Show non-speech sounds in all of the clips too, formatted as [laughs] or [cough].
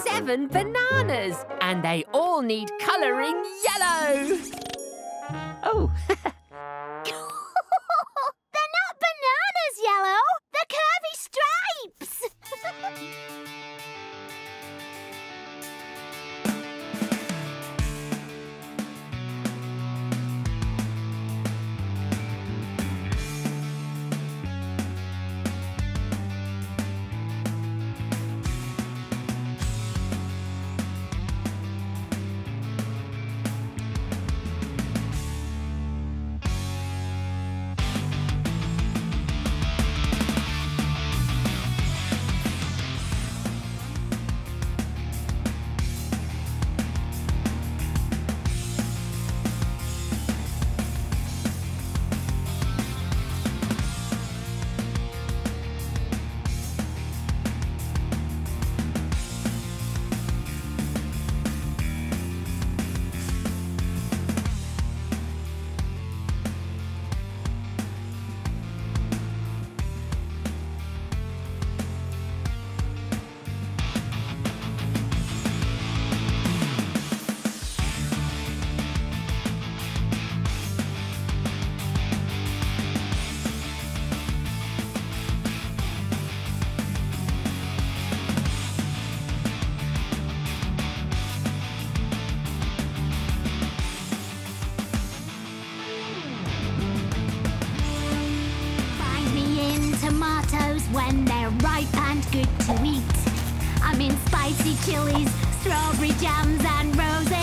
seven bananas, and they all need colouring yellow. Oh, [laughs] in spicy chilies, strawberry jams, and roses.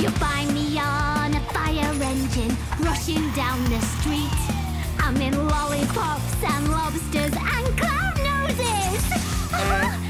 You'll find me on a fire engine rushing down the street. I'm in lollipops and lobsters and clown noses. [laughs]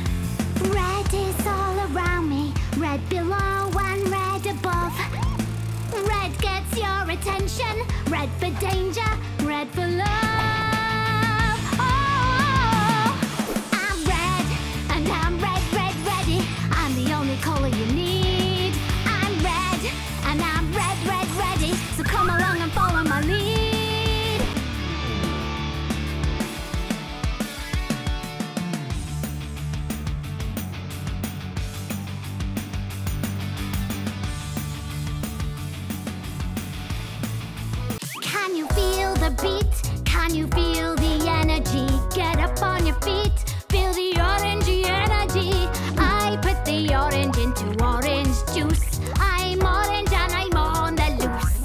feet. Feel the orangey energy. I put the orange into orange juice. I'm orange and I'm on the loose.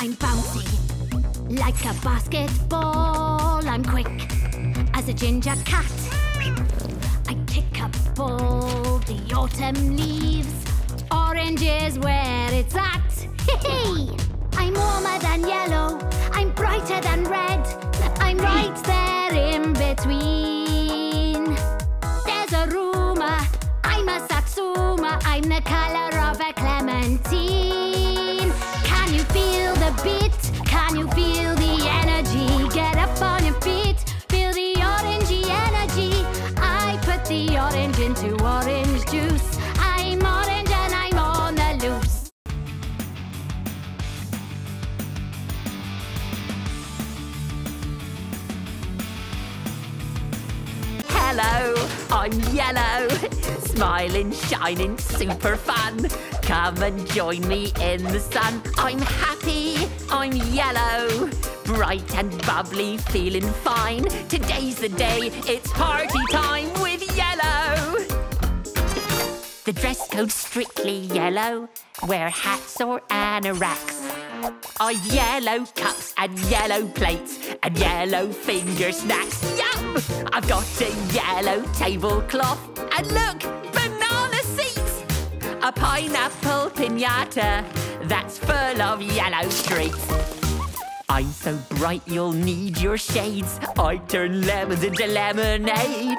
I'm bouncy like a basketball. I'm quick as a ginger cat. I kick up all the autumn leaves. Orange is where it's at. [laughs] Hey! I'm warmer than yellow. I'm brighter than red. I'm right there in between. There's a rumor. I'm a satsuma. I'm the color of a clementine. I'm yellow. Smiling, shining, super fun. Come and join me in the sun. I'm happy, I'm yellow. Bright and bubbly, feeling fine. Today's the day, it's party time with yellow. The dress code's strictly yellow. Wear hats or anoraks. I've yellow cups and yellow plates and yellow finger snacks. Yum! I've got a yellow tablecloth and look, banana seats. A pineapple pinata that's full of yellow streaks. I'm so bright you'll need your shades. I turn lemons into lemonade.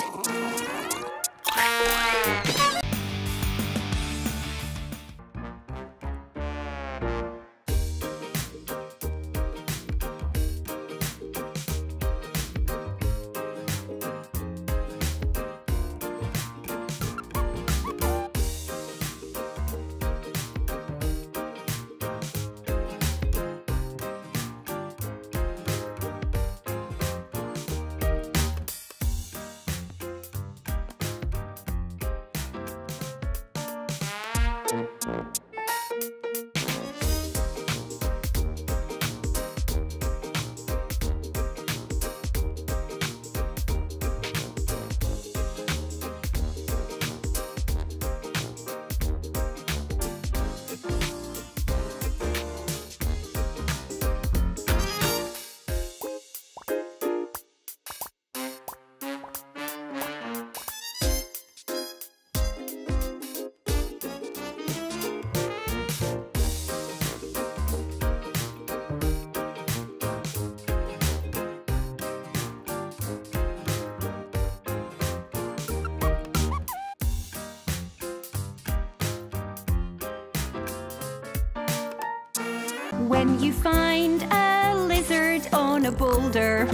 When you find a lizard on a boulder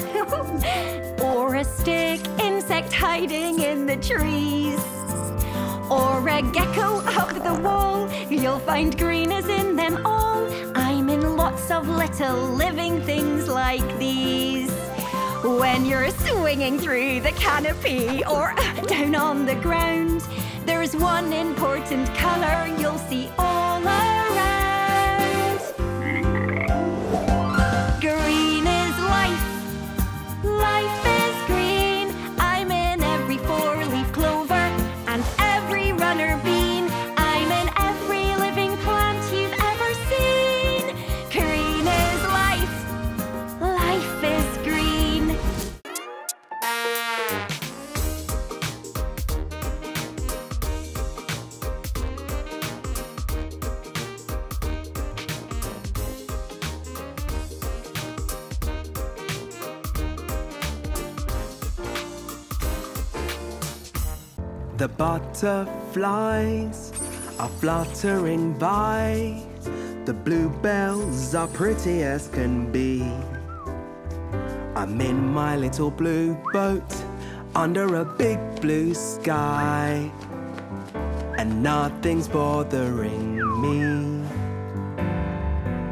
[laughs] or a stick insect hiding in the trees or a gecko up the wall, you'll find green as in them all. I'm in lots of little living things like these. When you're swinging through the canopy or [laughs] down on the ground, there's one important colour you'll see The butterflies are fluttering by. The bluebells are pretty as can be. I'm in my little blue boat under a big blue sky. And nothing's bothering me.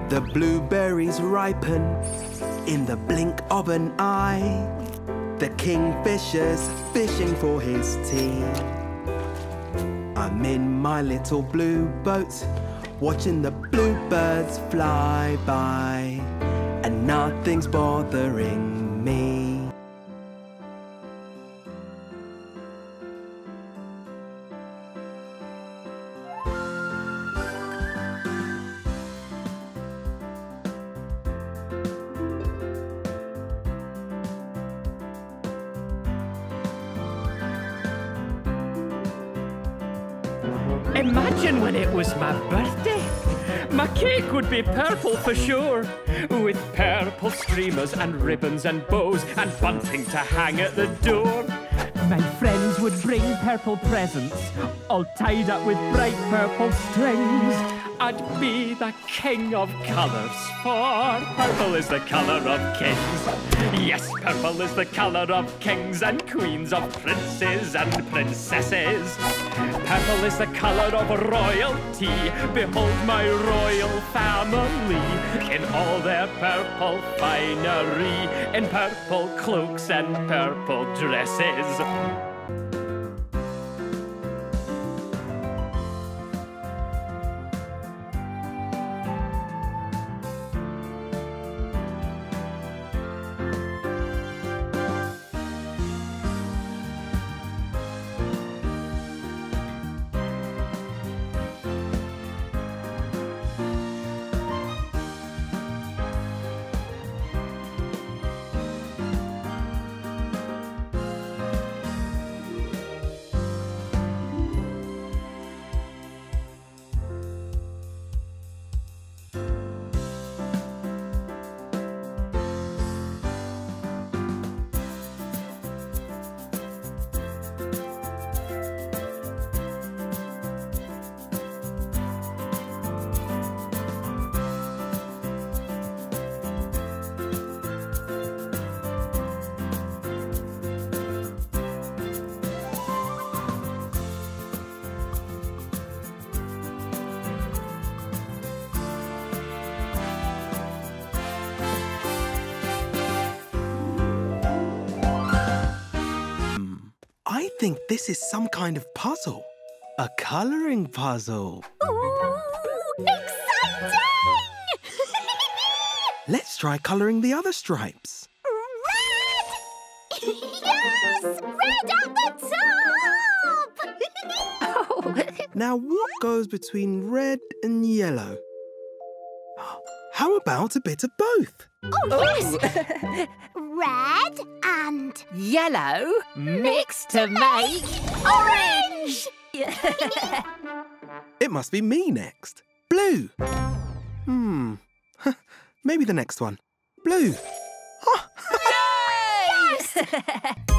The blueberries ripen in the blink of an eye. The kingfisher's fishing for his tea. I'm in my little blue boat, watching the bluebirds fly by, and nothing's bothering me. Imagine when it was my birthday. My cake would be purple for sure, with purple streamers and ribbons and bows and bunting to hang at the door. My friends would bring purple presents, all tied up with bright purple strings. I'd be the king of colours, for purple is the colour of kings. Yes, purple is the colour of kings and queens, of princes and princesses. Purple is the colour of royalty. Behold my royal family in all their purple finery, in purple cloaks and purple dresses. Think this is some kind of puzzle. A coloring puzzle. Ooh, exciting! [laughs] Let's try coloring the other stripes. Red! yes! Red at the top! Oh, [laughs] Now, what goes between red and yellow? How about a bit of both? oh, yes! Oh. [laughs] Red and yellow mixed to make orange! [laughs] It must be me next. Blue. Hmm. [laughs] Maybe the next one. Blue. [laughs] Yes!